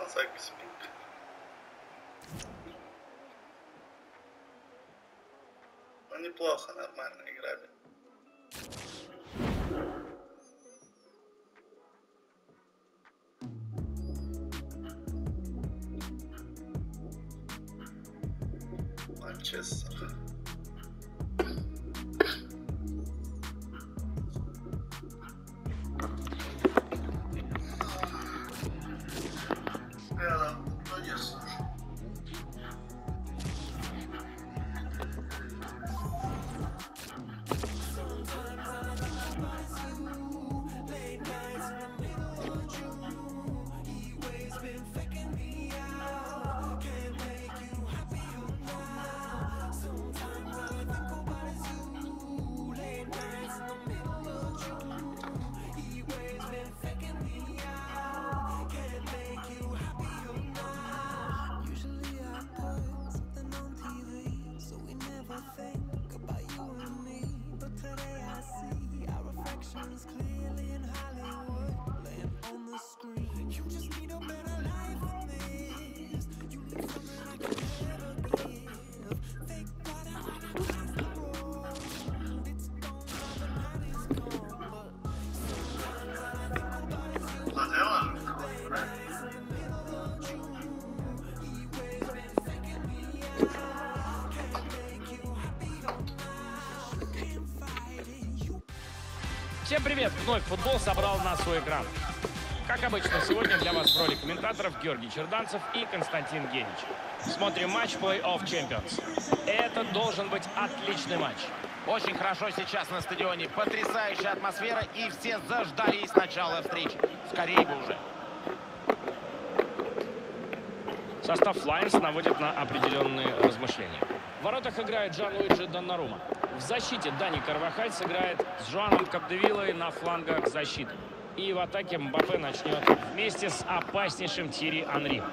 запись. Ну, неплохо, нормально играли. Манчестер. Всем привет! Вновь футбол собрал нас у экранов. Как обычно, сегодня для вас в роли комментаторов Георгий Черданцев и Константин Генич. Смотрим матч плей-офф Champions. Это должен быть отличный матч. Очень хорошо сейчас на стадионе. Потрясающая атмосфера, и все заждались начала встречи. Скорее бы уже. Состав Лайнс наводит на определенные размышления. В воротах играет Джанлуиджи Доннарума. В защите Дани Карвахаль сыграет с Жуаном Капдевилой на флангах защиты. И в атаке Мбаппе начнет вместе с опаснейшим Тири Анри.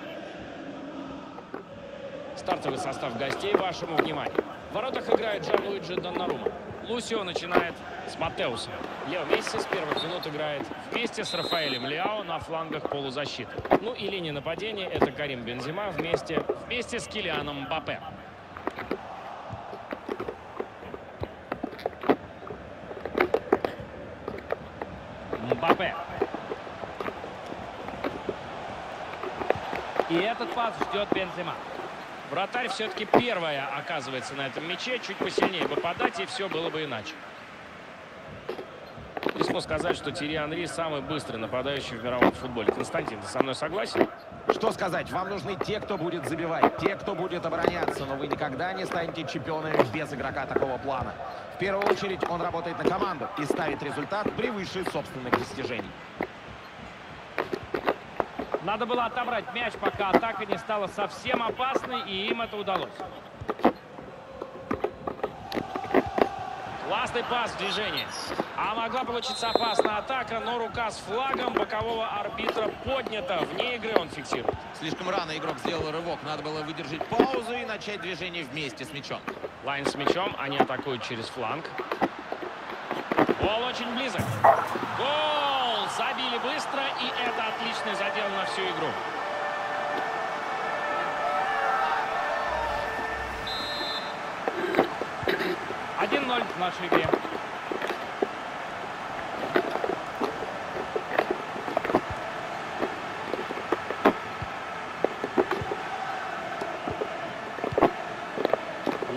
Стартовый состав гостей вашему вниманию. В воротах играет Джан Луиджи Доннарума. Лусио начинает с Матеусом. Лео Месси с первых минут играет вместе с Рафаэлем Лиао на флангах полузащиты. Ну и линия нападения это Карим Бензима вместе, вместе с Килианом. Мбаппе. И этот пас ждет Бензима. Вратарь все-таки первая оказывается на этом мяче. Чуть посильнее бы подать, и все было бы иначе. Рискну сказать, что Тири Анри самый быстрый нападающий в мировом футболе. Константин, ты со мной согласен? Что сказать, вам нужны те, кто будет забивать, те, кто будет обороняться, но вы никогда не станете чемпионами без игрока такого плана. В первую очередь он работает на команду и ставит результат превыше собственных достижений. Надо было отобрать мяч, пока атака не стала совсем опасной, и им это удалось. Классный пас в движении. А могла получиться опасная атака, но рука с флагом бокового арбитра поднята. Вне игры он фиксирует. Слишком рано игрок сделал рывок, надо было выдержать паузу и начать движение вместе с мячом. Лайн с мячом, они атакуют через фланг. Гол очень близок. Гол! Забили быстро, и это отличный задел на всю игру. Один ноль в нашей игре.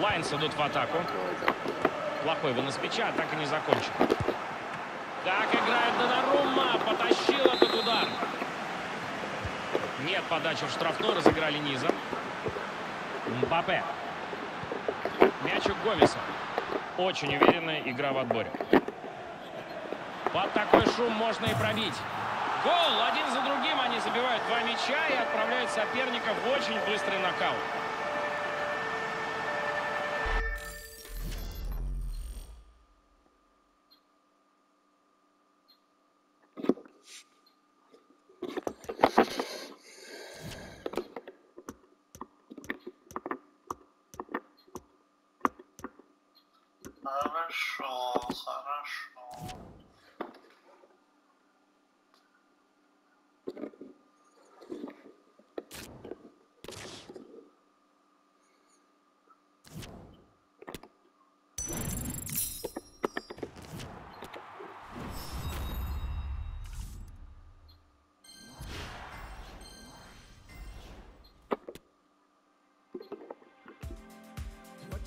Лайнс идут в атаку. Плохой вынос мяча, атака не закончена. Как играет Донарумма, потащил этот удар. Нет подачи в штрафную, разыграли низом. Мбаппе. Мяч у Гомеса. Очень уверенная игра в отборе. Под такой шум можно и пробить. Гол! Один за другим они забивают два мяча и отправляют соперника в очень быстрый нокаут. Хорошо, хорошо. Бля, ну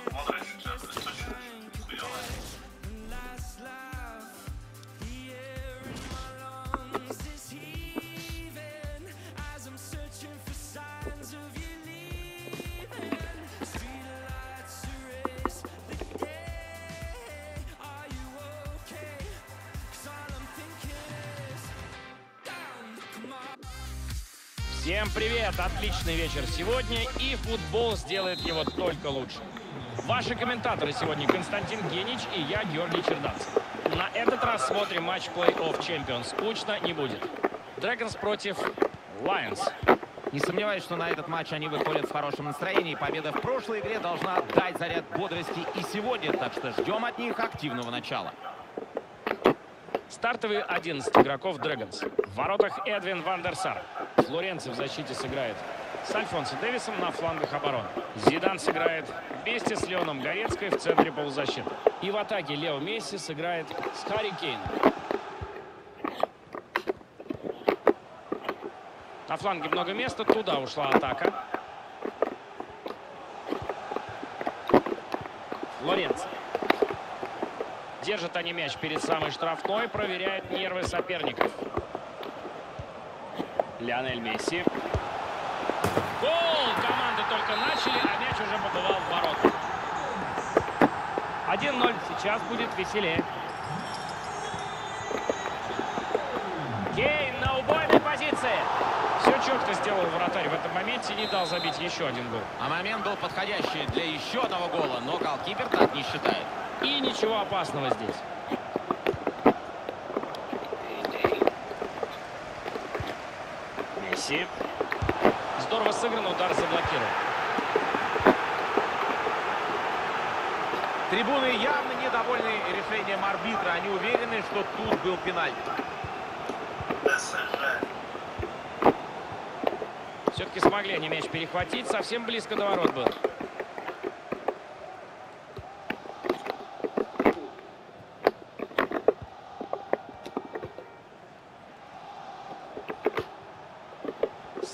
Всем привет! Отличный вечер сегодня, и футбол сделает его только лучше. Ваши комментаторы сегодня Константин Генич и я, Георгий Черданцев. На этот раз смотрим матч Play-off Champions. Скучно не будет. Dragons против Lions. Не сомневаюсь, что на этот матч они выходят в хорошем настроении. Победа в прошлой игре должна дать заряд бодрости и сегодня, так что ждем от них активного начала. Стартовые 11 игроков Dragons. В воротах Эдвин Вандерсар. Флоренци в защите сыграет с Альфонсо Дэвисом на флангах обороны. Зидан сыграет вместе с Леоном Горецкой в центре полузащиты. И в атаке Лео Месси сыграет с Харри Кейном. На фланге много места, туда ушла атака. Флоренци. Держат они мяч перед самой штрафной, проверяют нервы соперников. Лионель Месси. Гол! Команды только начали, а мяч уже побывал в воротах. 1-0. Сейчас будет веселее. Кейн на убойной позиции. Все четко сделал вратарь в этом моменте не дал забить еще один гол. А момент был подходящий для еще одного гола, но голкипер так не считает. И ничего опасного здесь. Месси. Здорово сыгран, удар заблокирован. Трибуны явно недовольны решением арбитра. Они уверены, что тут был пенальти. Все-таки смогли они мяч перехватить. Совсем близко до ворот был.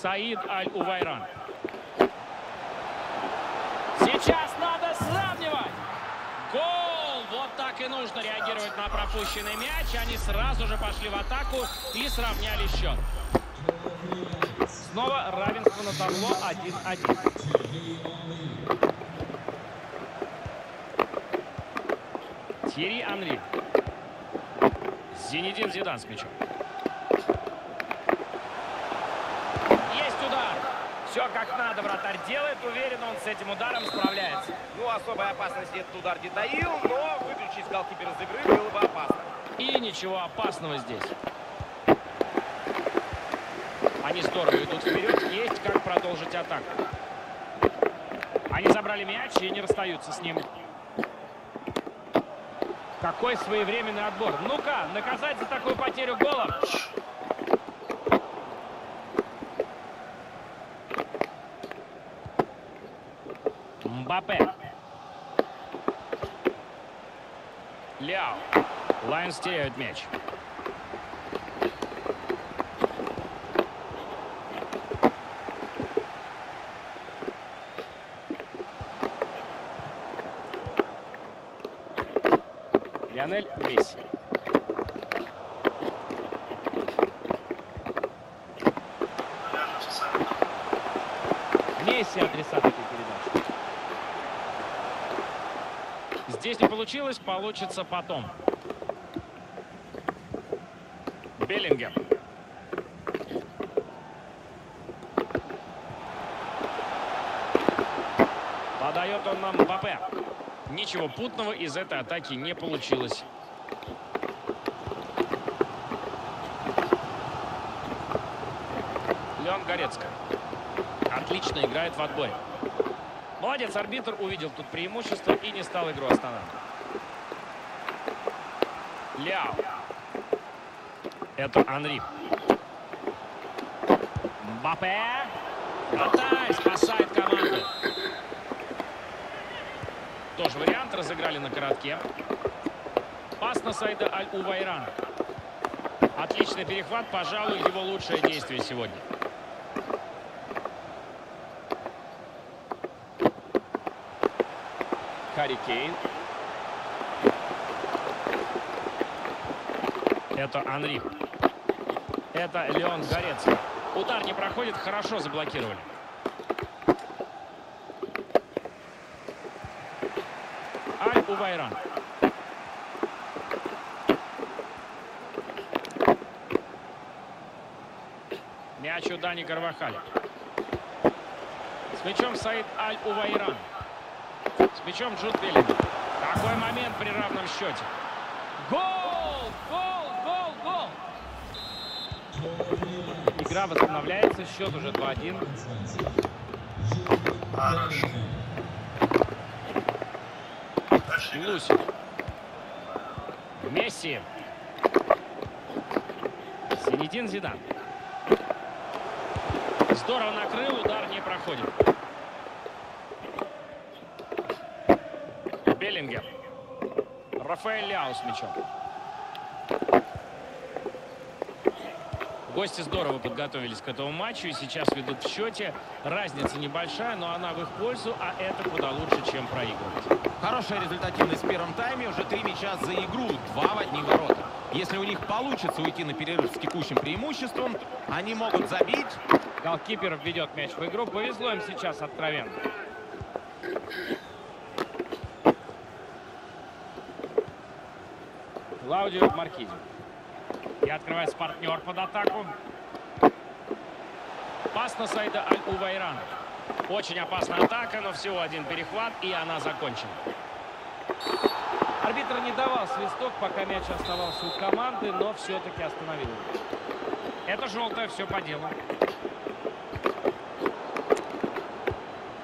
Саид Аль-Увайран. Сейчас надо сравнивать. Гол! Вот так и нужно реагировать на пропущенный мяч. Они сразу же пошли в атаку и сравняли счет. Снова равенство на табло 1-1. Тьерри Анри. Зинедин Зидан с мячом. Есть удар. Все как надо вратарь делает. Уверен, он с этим ударом справляется. Ну, особой опасности этот удар не таил, но выключить голкипера из игры было бы опасно. И ничего опасного здесь. Они здорово идут вперед. Есть как продолжить атаку. Они забрали мяч и не расстаются с ним. Какой своевременный отбор. Ну-ка, наказать за такую потерю гола. Мбаппе. Ляо. Лайонс теряют мяч. Лионель Месси. Месси адресат этой Здесь не получилось, получится потом. Беллингем. Подает он нам Мбаппе. Ничего путного из этой атаки не получилось. Леон Горецко. Отлично играет в отборе. Молодец, арбитр увидел тут преимущество и не стал игру останавливать. Ляо. Это Анри. Мбаппе. Вратарь спасает команду. Тоже вариант. Разыграли на коротке. Пас на Саида Аль-Увайрана. Отличный перехват, пожалуй, его лучшее действие сегодня. Харри Кейн. Это Анри. Это Леон Горецкий. Удар не проходит, хорошо заблокировали. Аль-Увайран. Мяч у Дани Карвахаля. С мячом Саид Аль-Увайран. С мячом Джуд Беллинг. Какой момент при равном счете. Гол! Гол! Гол! Гол! Игра возобновляется. Счет уже 2-1. Хорошо. Дальше игра. Луси. Месси. Зенедин Зидан. Здорово накрыл, удар не проходит. Беллингем. Рафаэль Ляу с мячом. Гости здорово подготовились к этому матчу и сейчас ведут в счете. Разница небольшая, но она в их пользу, а это куда лучше, чем проигрывать. Хорошая результативность в первом тайме. Уже три мяча за игру. Два в одни ворота. Если у них получится уйти на перерыв с текущим преимуществом, они могут забить. Голкипер ведет мяч в игру. Повезло им сейчас откровенно. Клаудио Маркизи. И открывается партнер под атаку. Пас на Саида Аль-Увайрана. Очень опасная атака, но всего один перехват, и она закончена. Арбитр не давал свисток, пока мяч оставался у команды, но все-таки остановил. Это желтое, все по делу.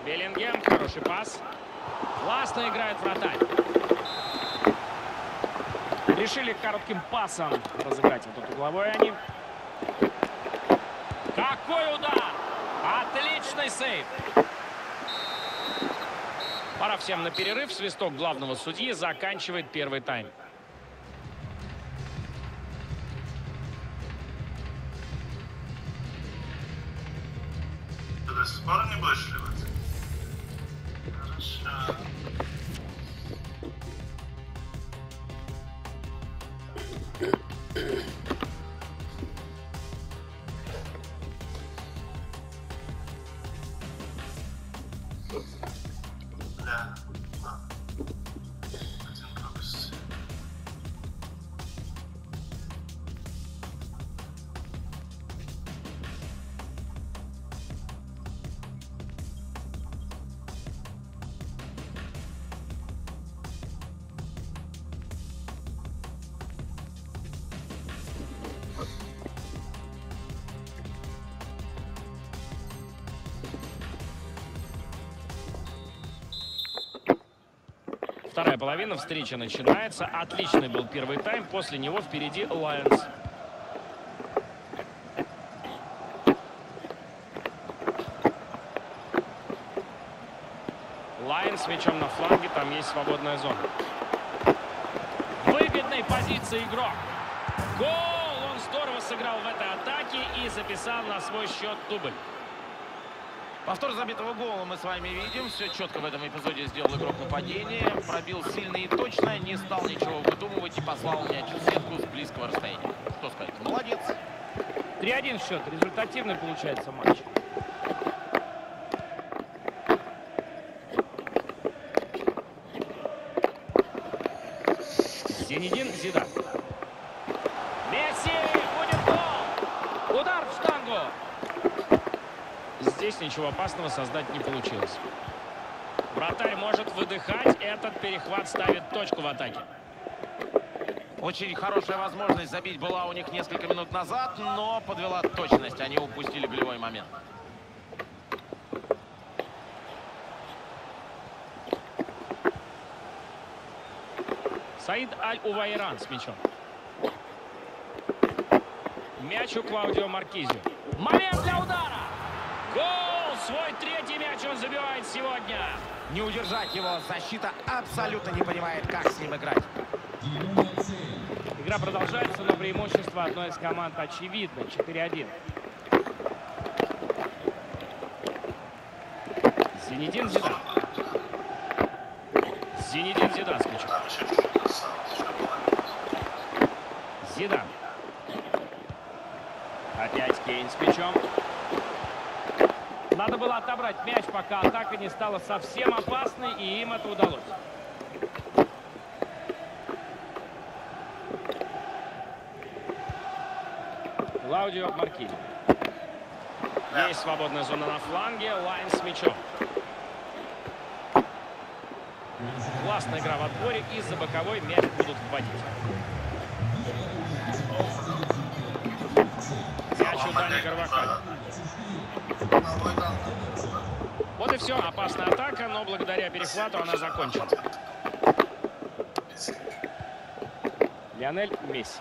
Беллингем, хороший пас. Классно играет вратарь. Решили коротким пасом разыграть вот тут угловой они. Какой удар! Отличный сейв! Пора всем на перерыв. Свисток главного судьи заканчивает первый тайм. Ты до не будешь? Хорошо. Вторая половина встречи начинается. Отличный был первый тайм. После него впереди Лайонс. Лайон с мячом на фланге. Там есть свободная зона. Выгодной позиции игрок. Гол! Он здорово сыграл в этой атаке и записал на свой счет дубль. Повтор забитого гола мы с вами видим. Все четко в этом эпизоде сделал игрок нападения. Пробил сильно и точно, не стал ничего выдумывать и послал мяч в сетку с близкого расстояния. Что сказать? Молодец. 3-1 счет. Результативный получается матч. Зенедин Зидан. Здесь ничего опасного создать не получилось. Вратарь может выдыхать. Этот перехват ставит точку в атаке. Очень хорошая возможность забить была у них несколько минут назад, но подвела точность. Они упустили голевой момент. Саид Аль-Увайран с мячом. Мяч у Клаудио Маркизио. Момент для удара! Гол! Свой третий мяч он забивает сегодня. Не удержать его. Защита абсолютно не понимает, как с ним играть. Игра продолжается, но преимущество одной из команд очевидно. 4-1. Зенедин Зидан. Зенедин Зидан с мячом. Там еще чуть-чуть осталось. Еще половина. Зидан. Опять Кейн с мячом. Было отобрать мяч, пока атака не стала совсем опасной, и им это удалось. Клаудио Маркини. Есть свободная зона на фланге. Лайн с мячом. Классная игра в отборе. Из-за боковой мяч будут вводить. Мяч у Дани Карвахаля. Вот и все. Опасная атака, но благодаря перехвату она закончена. Лионель Месси.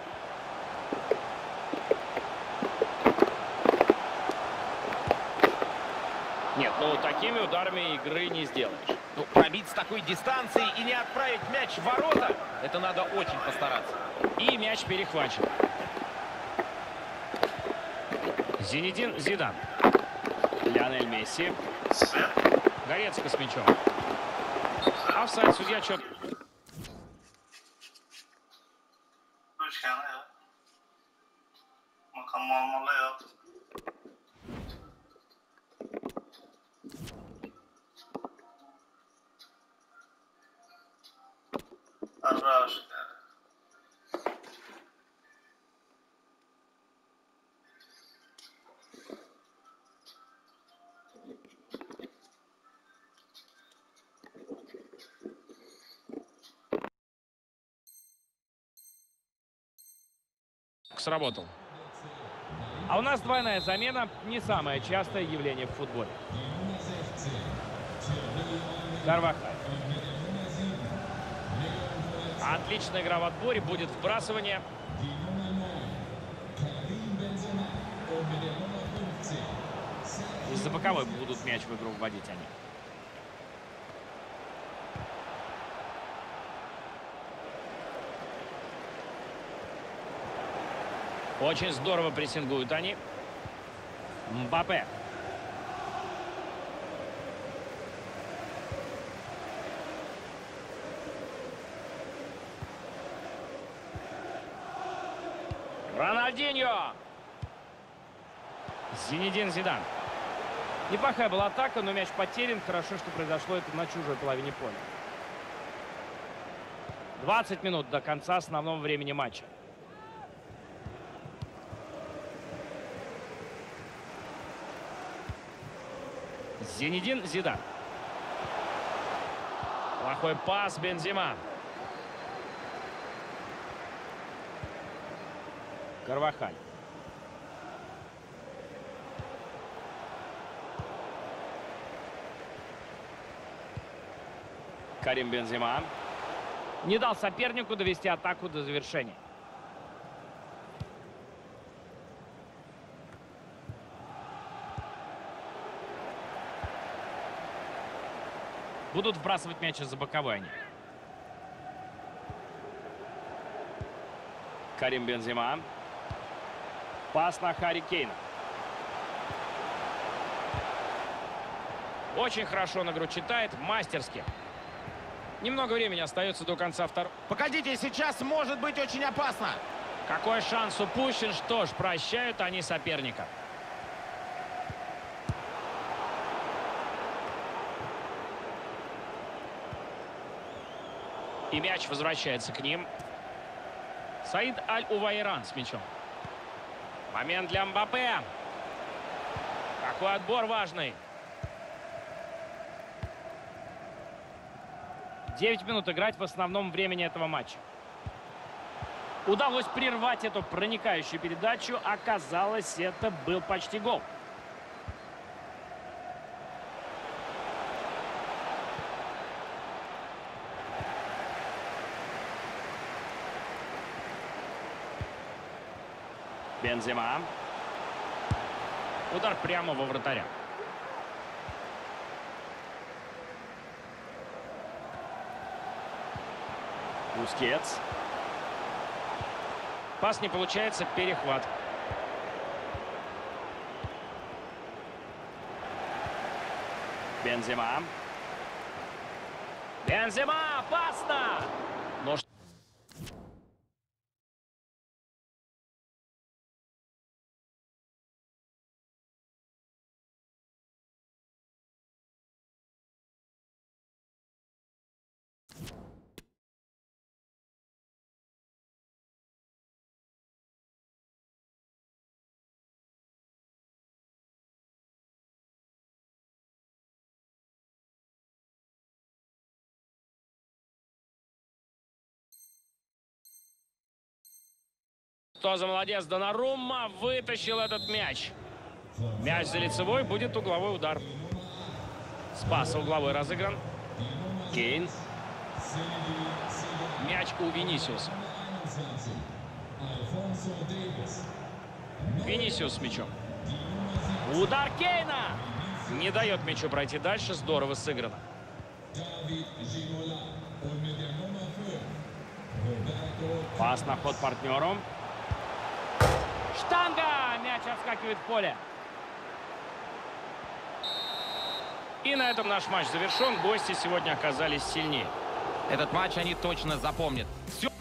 Нет, ну такими ударами игры не сделаешь. Ну, пробить с такой дистанции и не отправить мяч в ворота, это надо очень постараться. И мяч перехвачен. Зинедин Зидан. Лионель Месси. Горецко с мячом. Офсайд, судья чет. Сработал. А у нас двойная замена. Не самое частое явление в футболе. Карвахаль. Отличная игра в отборе. Будет вбрасывание. Из-за боковой будут мяч в игру вводить они. Очень здорово прессингуют они. Мбаппе. Рональдиньо. Зинедин Зидан. Неплохая была атака, но мяч потерян. Хорошо, что произошло это на чужой половине поля. 20 минут до конца основного времени матча. Зенедин Зидан. Плохой пас Бензима. Карвахаль. Карим Бензима. Не дал сопернику довести атаку до завершения. Будут вбрасывать мяч из-за боковой они. Карим Бензима. Пас на Харри Кейна. Очень хорошо он игру читает, мастерски. Немного времени остается до конца второго. Погодите, сейчас может быть очень опасно. Какой шанс упущен, что ж, прощают они соперника. И мяч возвращается к ним. Саид Аль-Увайран с мячом. Момент для Мбаппе. Какой отбор важный. 9 минут играть в основном времени этого матча. Удалось прервать эту проникающую передачу. Оказалось, это был почти гол. Бензема. Удар прямо во вратаря. Бускетс. Пас не получается, перехват. Бензема. Бензема, опасно! Кто за молодец? Донарума вытащил этот мяч. Мяч за лицевой, будет угловой удар. Спас угловой разыгран. Кейн. Мяч у Винисиуса. Винисиус мячом. Удар Кейна! Не дает мячу пройти дальше. Здорово сыграно. Пас на ход партнеру. Штанга! Мяч отскакивает в поле. И на этом наш матч завершен. Гости сегодня оказались сильнее. Этот матч они точно запомнят. Все.